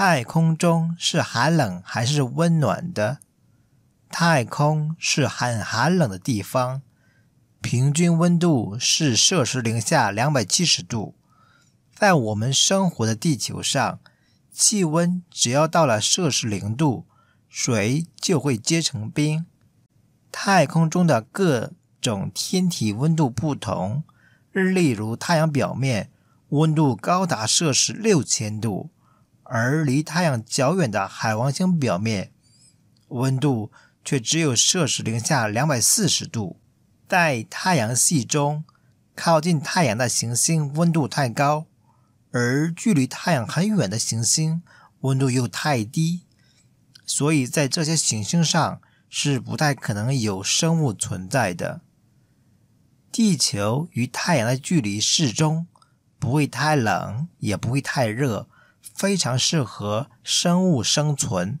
太空中是寒冷还是温暖的？太空是很寒冷的地方，平均温度是摄氏零下两百七十度。在我们生活的地球上，气温只要到了摄氏零度，水就会结成冰。太空中的各种天体温度不同，例如太阳表面温度高达摄氏六千度，而离太阳较远的海王星表面温度却只有摄氏零下两百四十度。在太阳系中，靠近太阳的行星温度太高，而距离太阳很远的行星温度又太低，所以在这些行星上。是不太可能有生物存在的。地球与太阳的距离适中，不会太冷，也不会太热，非常适合生物生存。